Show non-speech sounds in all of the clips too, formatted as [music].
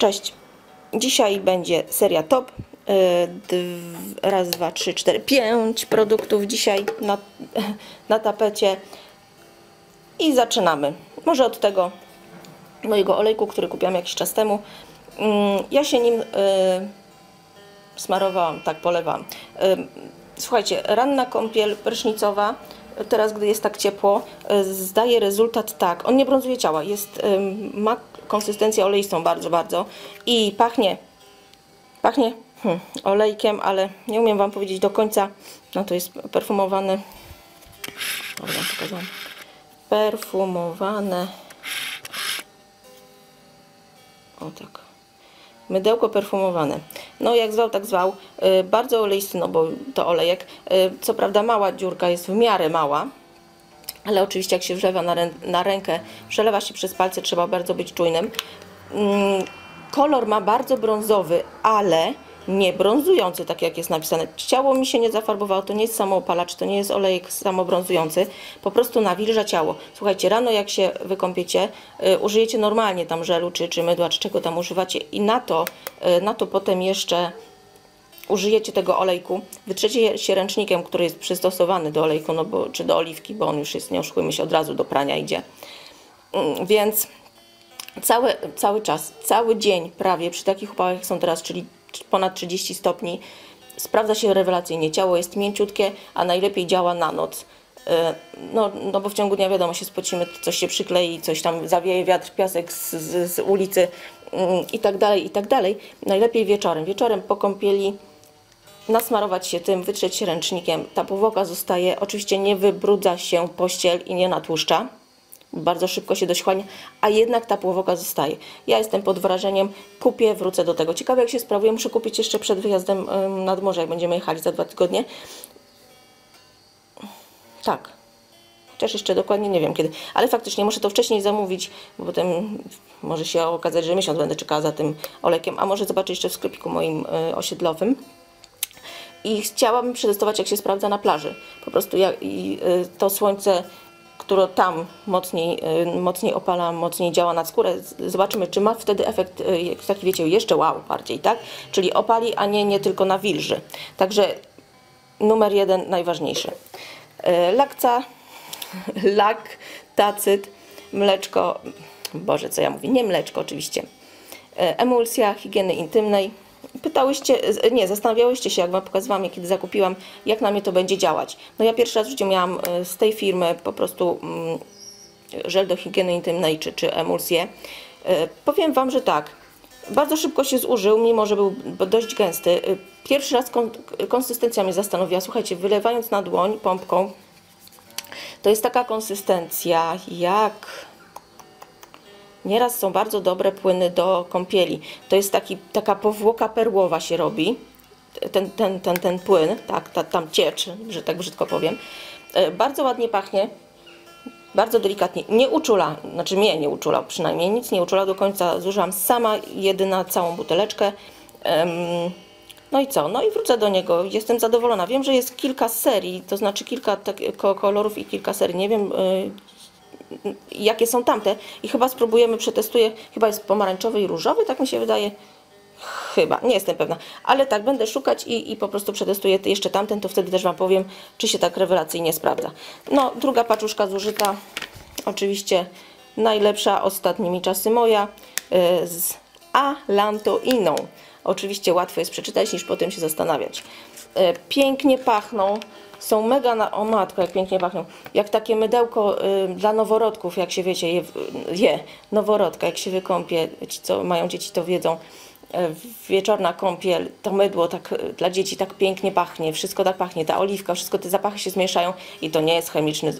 Cześć. Dzisiaj będzie seria top. Dw- Raz, dwa, trzy, cztery, pięć produktów dzisiaj na, na tapecie. I zaczynamy. Może od tego mojego olejku, który kupiłam jakiś czas temu. Mm, Ja się nim yy, smarowałam, tak polewałam. Ym, Słuchajcie, ranna kąpiel prysznicowa, teraz gdy jest tak ciepło, y, zdaje rezultat tak. On nie brązuje ciała, jest, ym, ma konsystencję oleistą bardzo, bardzo. I pachnie, pachnie hmm, olejkiem, ale nie umiem Wam powiedzieć do końca, no to jest perfumowane, dobra, pokazałam, perfumowane, o tak, mydełko perfumowane. No jak zwał, tak zwał. Yy, bardzo oleisty, no bo to olejek. Yy, co prawda mała dziurka jest w miarę mała, ale oczywiście jak się wlewa na, rę na rękę, przelewa się przez palce, trzeba bardzo być czujnym. Mm, kolor ma bardzo brązowy, ale nie brązujący, tak jak jest napisane. Ciało mi się nie zafarbowało, to nie jest samoopalacz, to nie jest olejek samobrązujący, po prostu nawilża ciało. Słuchajcie, rano jak się wykąpiecie, y, użyjecie normalnie tam żelu, czy, czy mydła, czy czego tam używacie i na to, y, na to potem jeszcze użyjecie tego olejku, wytrzecie się ręcznikiem, który jest przystosowany do olejku, no bo, czy do oliwki, bo on już jest, nie oszukujmy się, od razu do prania idzie. Mm, Więc cały, cały czas, cały dzień prawie przy takich upałach jak są teraz, czyli ponad 30 stopni, sprawdza się rewelacyjnie. Ciało jest mięciutkie, a najlepiej działa na noc. Yy, No, no bo w ciągu dnia wiadomo, się spocimy, coś się przyklei, coś tam zawieje wiatr, piasek z, z, z ulicy mm, i tak dalej, i tak dalej. Najlepiej wieczorem. Wieczorem po kąpieli nasmarować się tym, wytrzeć się ręcznikiem. Ta powłoka zostaje, oczywiście nie wybrudza się pościel i nie natłuszcza. Bardzo szybko się dośchłania, a jednak ta powłoka zostaje. Ja jestem pod wrażeniem, kupię, wrócę do tego. Ciekawe jak się sprawuje, muszę kupić jeszcze przed wyjazdem nad morze, jak będziemy jechali za dwa tygodnie. Tak. Chociaż jeszcze dokładnie nie wiem kiedy, ale faktycznie muszę to wcześniej zamówić, bo potem może się okazać, że miesiąc będę czekała za tym olekiem, a może zobaczę jeszcze w sklepiku moim y, osiedlowym i chciałabym przetestować, jak się sprawdza na plaży. Po prostu jak, i, y, to słońce, które tam mocniej, y, mocniej opala, mocniej działa na skórę, zobaczymy, czy ma wtedy efekt, y, taki wiecie, jeszcze wow bardziej, tak? Czyli opali, a nie, nie tylko nawilży. Także numer jeden najważniejszy. Y, Lakca, [laughs] lak, tacyt, mleczko, Boże, co ja mówię, nie mleczko oczywiście. Emulsja higieny intymnej. Pytałyście, nie, zastanawiałyście się, jak Wam pokazywałam, kiedy zakupiłam, jak na mnie to będzie działać. No ja pierwszy raz w życiu miałam e, z tej firmy po prostu mm, żel do higieny intymnej czy, czy emulsję. E, Powiem Wam, że tak, bardzo szybko się zużył, mimo że był dość gęsty. E, Pierwszy raz kon konsystencja mnie zastanowiła. Słuchajcie, wylewając na dłoń pompką, to jest taka konsystencja jak Nieraz są bardzo dobre płyny do kąpieli. To jest taki, taka powłoka perłowa się robi. Ten, ten, ten, ten płyn, tak, ta, tam ciecz, że tak brzydko powiem. E, Bardzo ładnie pachnie, bardzo delikatnie. Nie uczula, znaczy mnie nie uczulał przynajmniej, nic nie uczula do końca. Zużyłam sama, jedyna całą buteleczkę. No i co? No i wrócę do niego. Jestem zadowolona. Wiem, że jest kilka serii, to znaczy kilka tak, ko- kolorów i kilka serii. Nie wiem, y, jakie są tamte i chyba spróbujemy, przetestuję, chyba jest pomarańczowy i różowy, tak mi się wydaje. Chyba, nie jestem pewna, ale tak, będę szukać i, i po prostu przetestuję jeszcze tamten, to wtedy też Wam powiem, czy się tak rewelacyjnie sprawdza. No, druga paczuszka zużyta, oczywiście najlepsza ostatnimi czasy moja, y, z Alantoiną. Oczywiście łatwo jest przeczytać, niż potem się zastanawiać. E, Pięknie pachną, są mega na... O matko, jak pięknie pachną. Jak takie mydełko y, dla noworodków, jak się wiecie, je, je noworodka, jak się wykąpie, ci co mają dzieci to wiedzą. E, Wieczorna kąpiel, to mydło tak e, dla dzieci tak pięknie pachnie, wszystko tak pachnie, ta oliwka, wszystko te zapachy się zmieszają i to nie jest chemiczny e,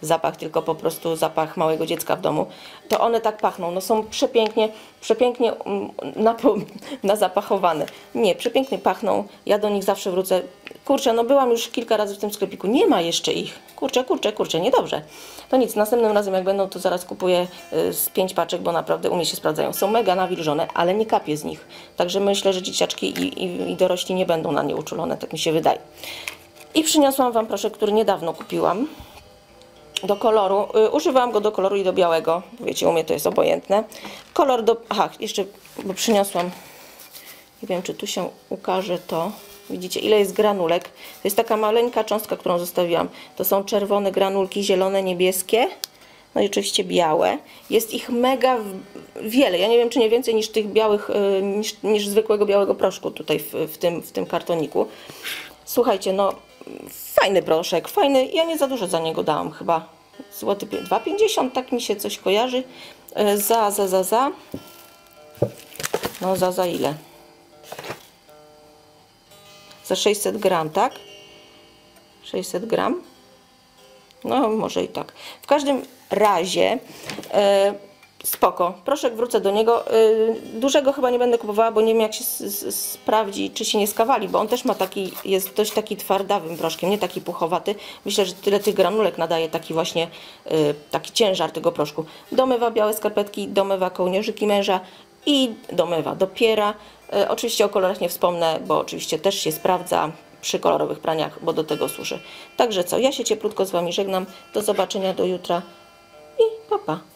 zapach, tylko po prostu zapach małego dziecka w domu. To one tak pachną, no są przepięknie, przepięknie mm, napo- [laughs] nazapachowane. Nie, przepięknie pachną, ja do nich zawsze wrócę. Kurczę, no byłam już kilka razy w tym sklepiku, nie ma jeszcze ich. Kurczę, kurczę, kurczę, niedobrze. To nic, następnym razem jak będą, to zaraz kupuję y, z pięć paczek, bo naprawdę u mnie się sprawdzają. Są mega nawilżone, ale nie kapie z nich. Także myślę, że dzieciaczki i, i, i dorośli nie będą na nie uczulone, tak mi się wydaje. I przyniosłam Wam proszek, który niedawno kupiłam. do koloru. Y, używałam go do koloru i do białego. Wiecie, u mnie to jest obojętne. Kolor do... Aha, jeszcze, bo przyniosłam. Nie wiem, czy tu się ukaże to. Widzicie, ile jest granulek. To jest taka maleńka cząstka, którą zostawiłam. To są czerwone granulki, zielone, niebieskie. No i oczywiście białe. Jest ich mega wiele. Ja nie wiem, czy nie więcej niż tych białych, y, niż, niż zwykłego białego proszku tutaj w, w, tym, w tym kartoniku. Słuchajcie, no fajny proszek, fajny. Ja nie za dużo za niego dałam chyba. Złoty pie- 2,50, tak mi się coś kojarzy. Y, Za, za, za, za. No za, za ile? Za 600 gram, tak? 600 gram. No, może i tak. W każdym razie e, spoko. Proszek wrócę do niego. E, dużego chyba nie będę kupowała, bo nie wiem jak się sprawdzi, czy się nie skawali, bo on też ma taki, jest dość taki twardawym proszkiem, nie taki puchowaty. Myślę, że tyle tych granulek nadaje taki właśnie, e, taki ciężar tego proszku. Domywa białe skarpetki, domywa kołnierzyki męża i domywa dopiera. E, oczywiście o kolorach nie wspomnę, bo oczywiście też się sprawdza przy kolorowych praniach, bo do tego służy. Także co, ja się cieplutko z Wami żegnam. Do zobaczenia do jutra i pa pa.